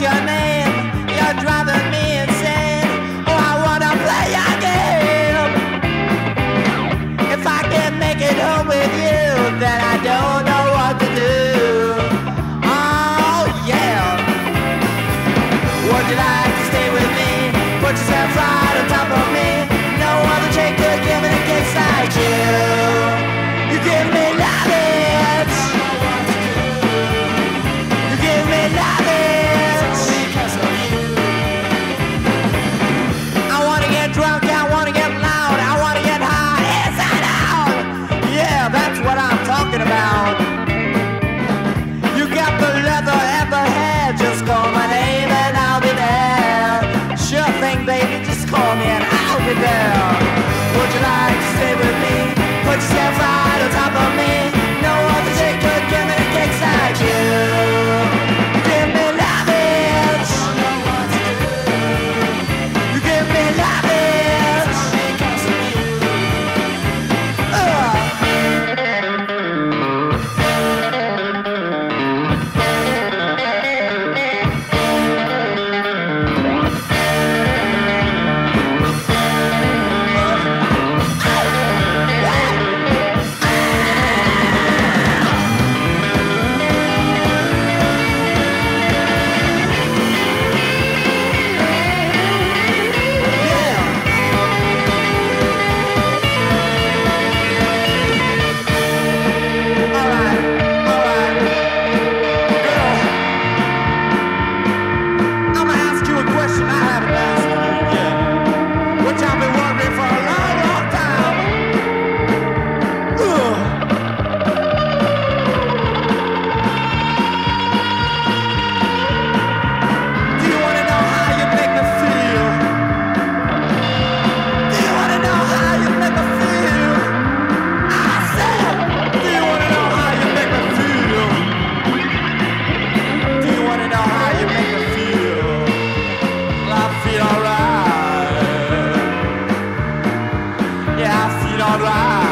your name? You're driving me insane. Oh, I wanna play your game. If I can't make it home with you, then I don't know what to do. Oh, yeah. Would you like to stay with me? Put yourself right on top of me. alright.